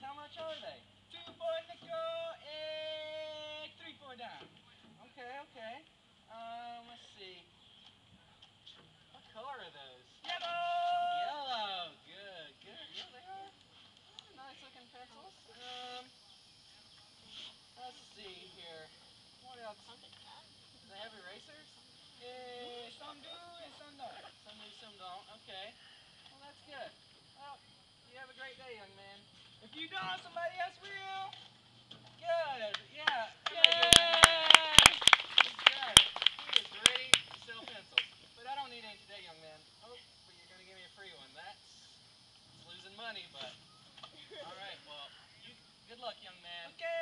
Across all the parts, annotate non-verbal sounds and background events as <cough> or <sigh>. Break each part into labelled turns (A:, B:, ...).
A: How much are they?
B: Two for nickel and three for a dime.
A: Okay, okay. Um, let's see. What color are those?
B: Yellow!
A: Yellow. Good, good. Yeah, they are. Are
B: nice looking pencils.
A: Um, let's see here. What else? Do they have erasers?
B: Yeah, some do and some don't.
A: Some do, some don't. Okay.
B: you doing, somebody else real?
A: Good. Yeah. Yay. Good. He is ready to sell pencils. But I don't need any today, young man. Oh, but you're going to give me a free one. That's losing money, but. All right, well, you, good luck, young man.
B: Okay.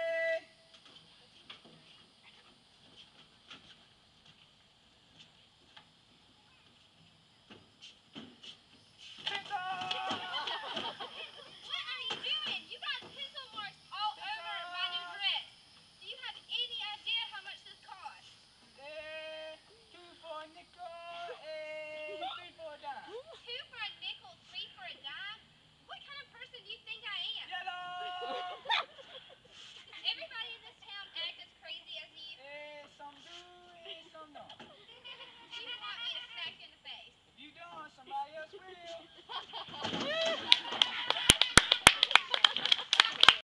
B: Yeah. <laughs>